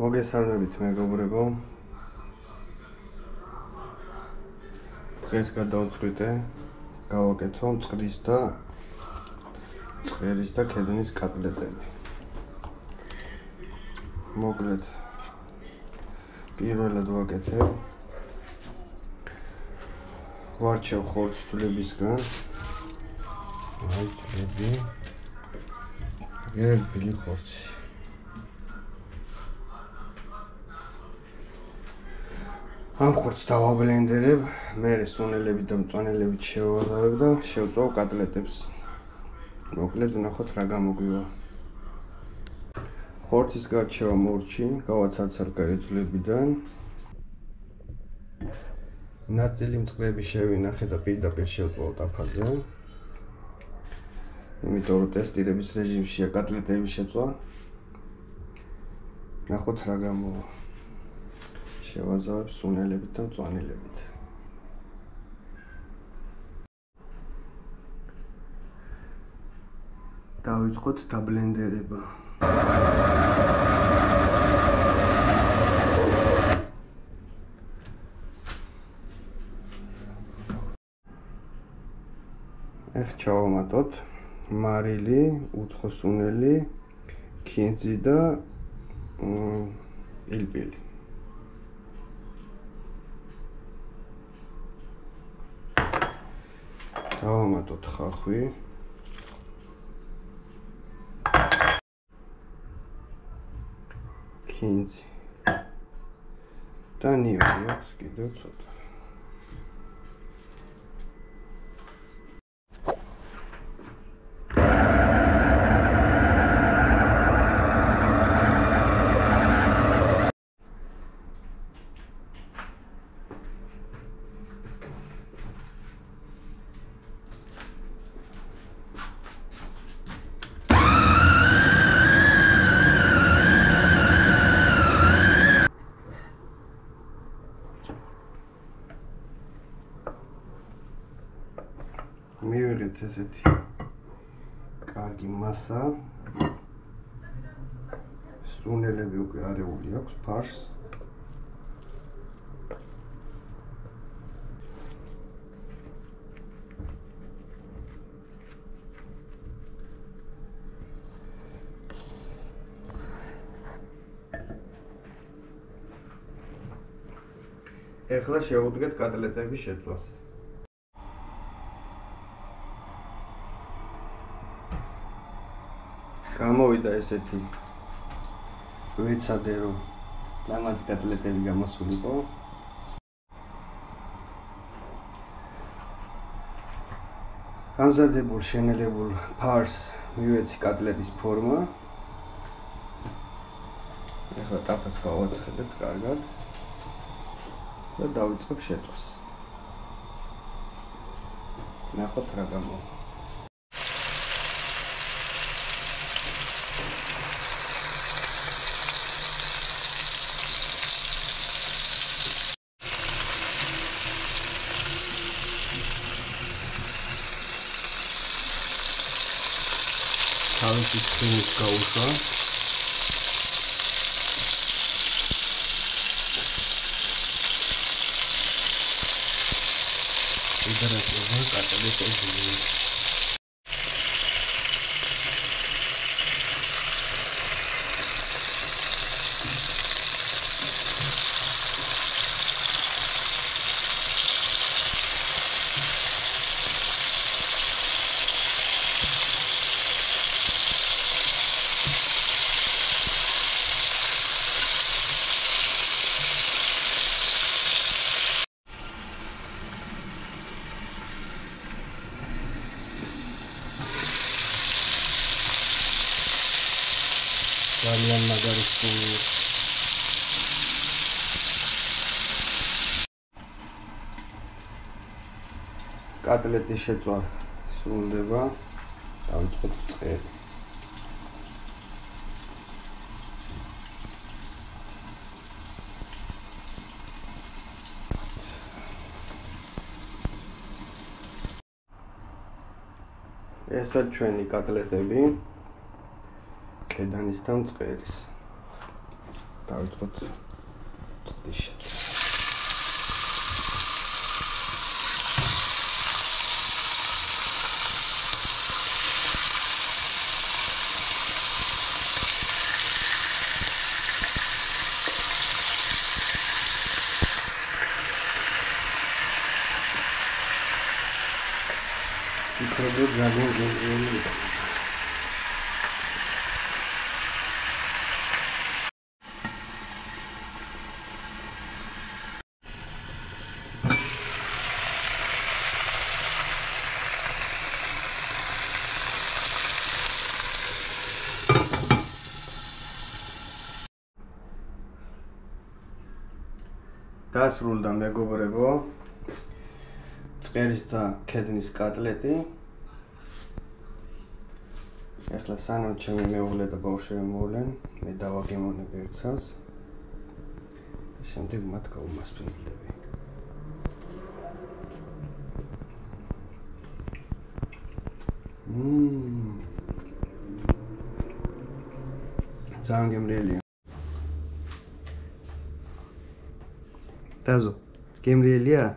მოგესალმებით მეგობრებო. დღეს გადავწყვიტე გავაკეთო მწყრის და წყერის და ქედნის კოტლეტები. მოკლედ პირველად ვაკეთებ ვარჩევ ხორცთულებისგან აი წები გერბილი ხორცი ამ ხორცს დავაბლენდერებ, მე სუნელები და მწვანელებით შევავარებ და შევწოვ კოტლეტებს. მოკლედ ვნახოთ რა გამოგვივა. ხორცის გარჩევა მორჩი, გავაცაცარ გაიწლებიდან. ნაწილი მწყლები შევინახე და პირდაპირ შევწოვ ტაფაზე. იმიტომ რომ ტესტირების რეჟიმშია კოტლეტების შეწვა. ნახოთ რა გამოვა. შევაზავებ სუნელებით და მწვანილებით. დავიწყოთ დაბლენდერება. ეხ ჩავამატოთ მარილი, უცხო სუნელი, ქინძი და პილპილი. დავამატოთ ხახვი. კინძი და ნიორი აქვს კიდევ ცოტა მივიღეთ ესეთი. კარგი მასა. სუნელები უკვე არეული აქვს ფარს. ეხლა შევუდგეთ კოტლეტების შეწვას გამოვიდა ესეთი ვეცადე რომ ლამაზი კატლეტები გამოსულიყო? გამზადებულ შენელებულ ფარს მივეცი კატლეტის ფორმა. ეხლა ტაფას გავაცხელებთ კარგად და დავიწყებ შეწვას ნახოთ რა გამოვა kausa. Ibarat rumah kata dia სული კატლეტის შეწვა სრულდება დავიწყოთ წერი ესა ჩვენი კოტლეტები. კედანის და მწყერის. დავიწყოთ წყლის შეცვლა. იქნება ძალიან გემრიელი. დასრულდა მეგობრებო წყერის და ქედნის კატლეტი ეხლა სანამ ჩემი მეუღლე და ბავშვები მოვლენ, მე დავაგემონებ ერთსას. და შემდეგ მათ გავუმასპინძლები. მმ. ძალიან გემრიელია. დაზო, გემრიელია?